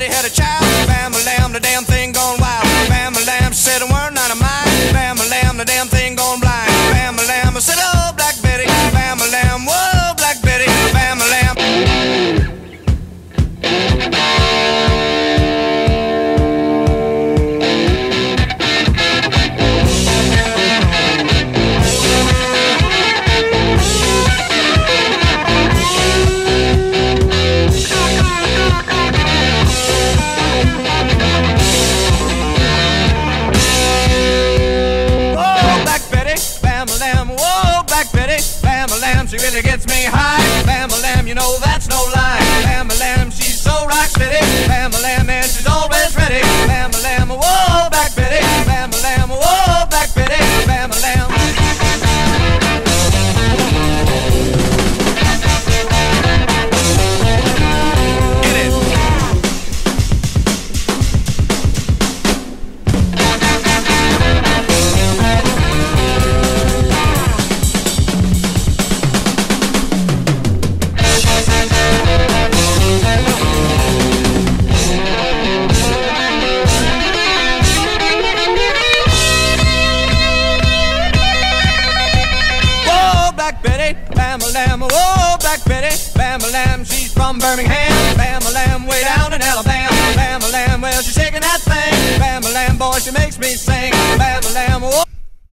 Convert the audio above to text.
said he had a child. She really gets me high. Bam lamb, you know that's Betty, bam a lamb, whoa, oh, Black Betty, bam a lamb, she's from Birmingham, bam a lamb, way down in Alabama, bam a lamb, well, she's shaking that thing, bam a lamb, boy, she makes me sing,